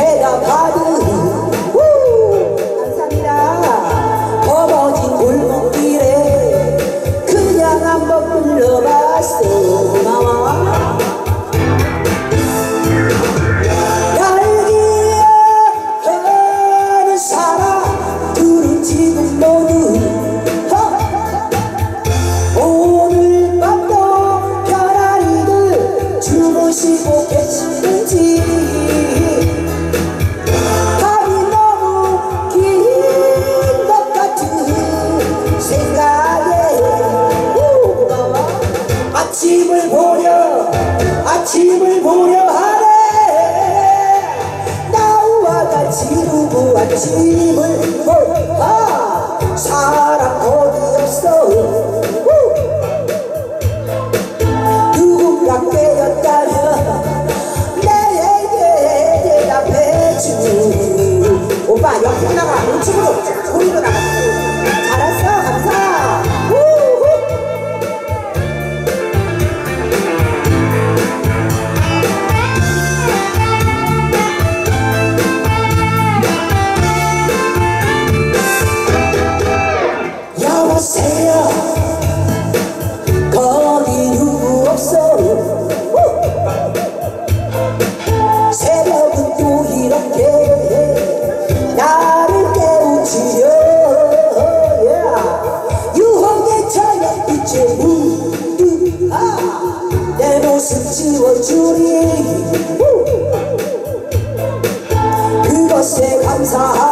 해가 가득히 감사합니다. 버거진 골목길에 그냥 한번 불러봤어 고마워 기에 해는 사람 둘은 지금 모두 어? 오늘 밤도 편안히들 주무시고 계시는지 그것을 지워주리 그것에 감사하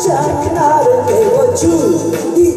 chan nare ke wajoo di